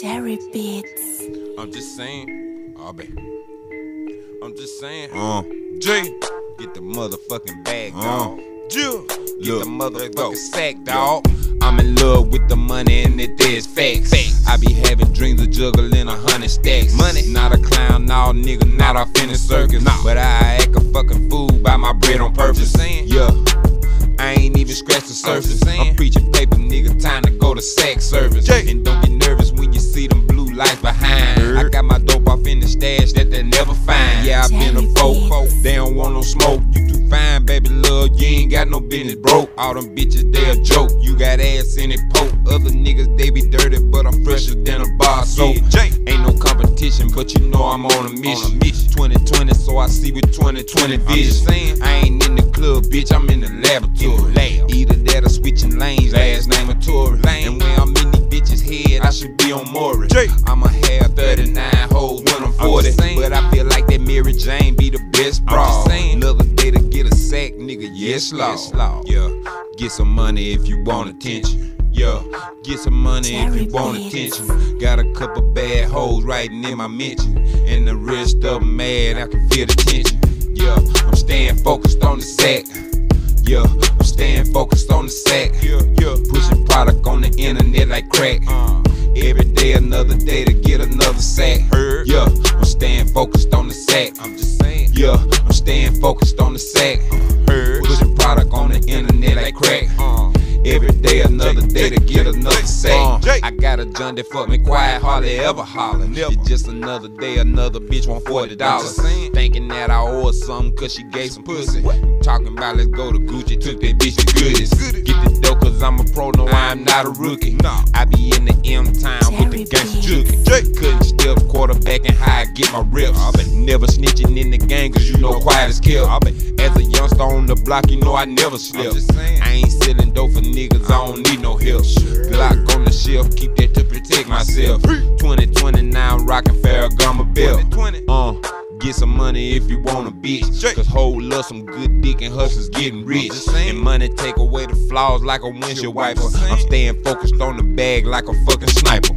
Jerry Beats. I'm just saying. Oh, baby. I'm just saying. Uh, J. Get the motherfucking bag, Uh. dog. Jill. Get Look, the motherfucking sack, dog. I'm in love with the money and it is facts. I be having dreams of juggling a hundred stacks. Money. Not a clown, nah, nigga, not off in the circus. But I act a fucking fool by my bread on purpose. Yeah. I ain't even scratched the surface. I'm preaching paper, nigga. Time to go to sex service. They never find. Yeah, I been a folk. They don't want no smoke. You too fine, baby, love. You ain't got no business broke. All them bitches, they a joke. You got ass in it poke. Other niggas, they be dirty, but I'm fresher than a bar soap. Jay. Ain't no competition, but you know I'm on a mission. 2020, so I see with 2020 vision. I ain't in the club, bitch, I'm in the laboratory. Either that or switching lanes, last name of Tory. And when I'm in these bitches' head, I should be on Maury. Jay. I'ma have 39 hoes when I'm 40. Mary Jane be the best bra. Another day to get a sack, nigga, yes, law. Yeah, get some money if you want attention. Yeah, get some money if you want attention. Got a couple bad hoes writing in my mention. And the rest of them mad, I can feel the tension. Yeah, I'm staying focused on the sack. Yeah, I'm staying focused on the sack. Yeah, yeah. Pushing product on the internet like crack. Every day, another day to get another sack. Yeah, I'm staying focused on the sack. Pushing product on the internet like crack. Every day, another day to get another sack. I got a John that fuck me quiet, hardly ever hollering. It's just another day, another bitch want forty dollars. Thinking that I owe her something cause she gave some pussy. Talking about let's go to Gucci, took that bitch the goodies. Get the dough cause I'm a pro, no I'm not a rookie. I be in the M town with the gangsta jookie. Couldn't step quarterback and how I get my reps. I been never snitching in the gang cause you know quiet as kill. As a youngster on the block, you know I never slept. I ain't selling dope for niggas, I don't need no help. Glock on the shelf, keep that to protect myself. 2020 now I'm rocking Ferragamo belt. Uh, get some money if you want a bitch. Cause hold love some good dick and hustlers getting rich. And money take away the flaws like a windshield wiper. I'm staying focused on the bag like a fucking sniper.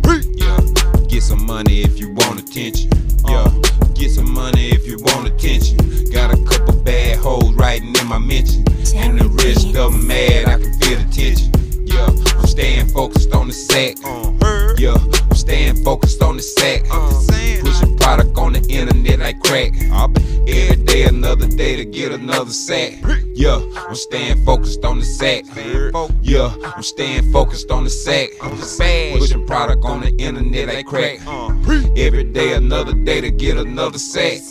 Yeah, get some money if you want attention. Yeah, get some money if you want attention. Got a couple bad hoes writing in my mention. And the rest of them mad, I can feel the tension. Yeah, I'm staying focused on the sack. Yeah, I'm staying focused on the sack. Pushing product on the internet like crack. Every day, to get another sack. Yeah, I'm staying focused on the sack. Yeah, I'm staying focused on the sack. Pushing product on the internet like crack. Every day, another day to get another sack.